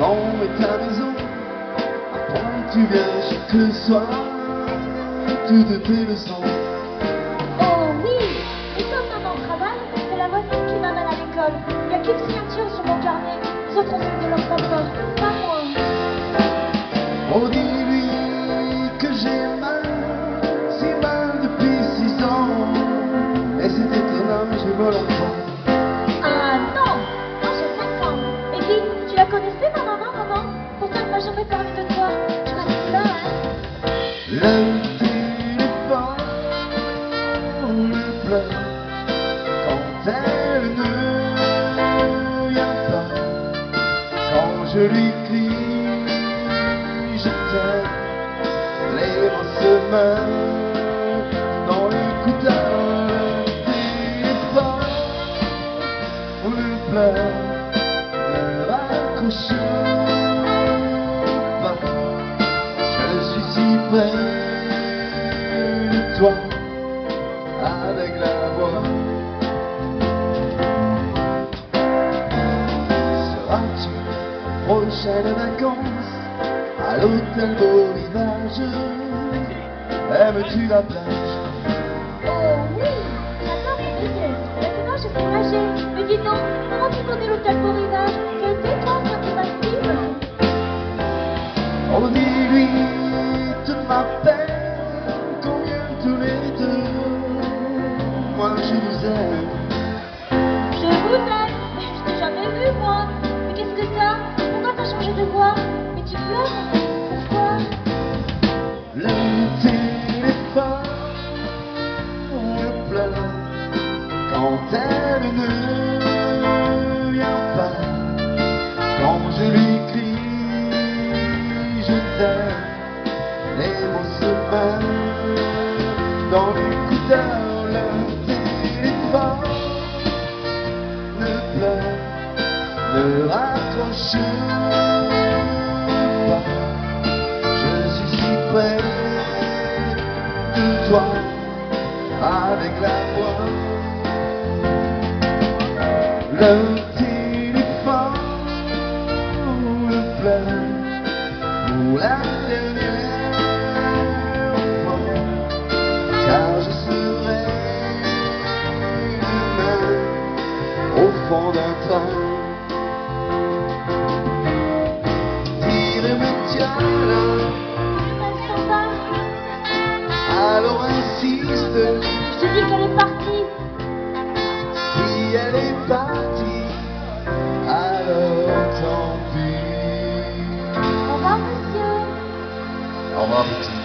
comment est ta maison À point tu viens chaque soir Toutes tes leçons Oh oui Et comme maman travaille, c'est la voisine qui m'amène à l'école. Il y a qu'une signature sur mon carnet. Les autres ont fait de leur papa, hein Le téléphone pleure Quand elle ne vient pas Quand je lui crie Je t'aime Les mots se meurent Dans Le téléphone pleure Ne raccroche près de toi avec la voix. Seras-tu prochaine vacances à l'hôtel Beau Rivage Aimes-tu la plage? Oh oui J'adore les. Maintenant je suis nager. Mais dis donc, comment tu connais l'hôtel Beau ne vient pas. Quand je lui crie, je t'aime, les mots se meurent dans l'écouteur. Le téléphone ne pleure, ne raccroche pas. Le téléphone pleure pour la dernière fois, car je serai demain au fond d'un s'en va Alors insiste, Allah'a emanet